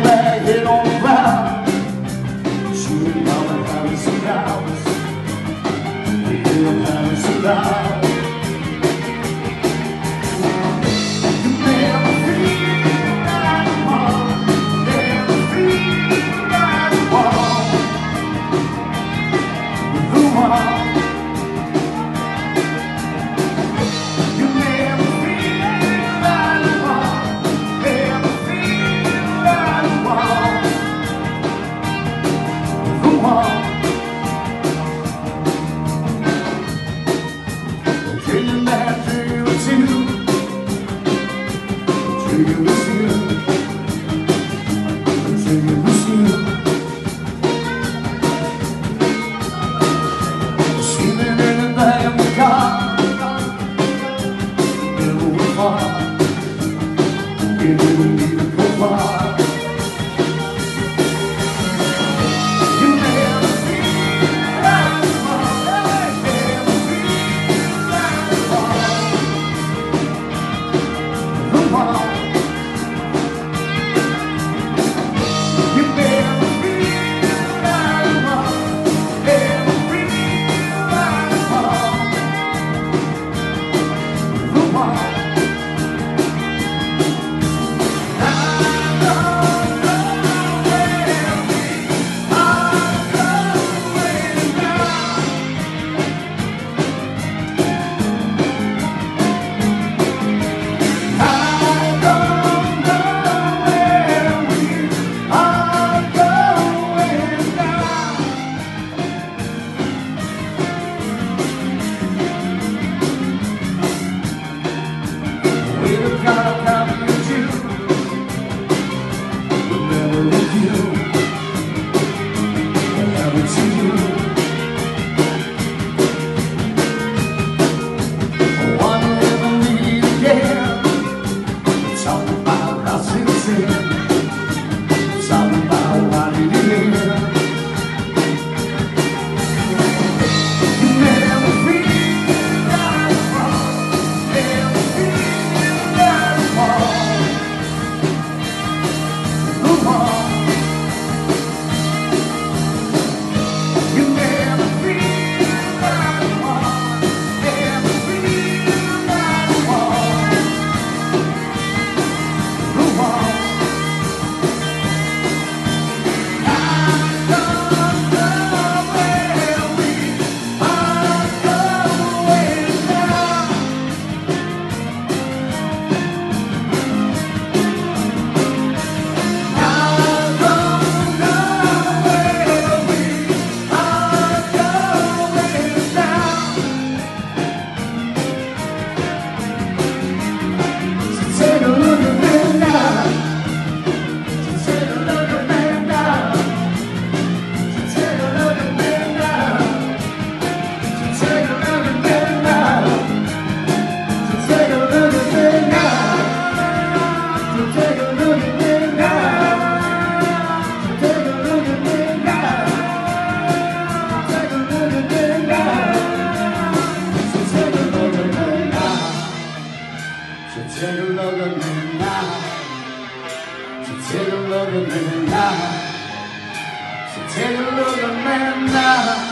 bag, on the ground. Shooting mama, having some cows. heart. It will be go. So take a look at me now. So take a look at me now.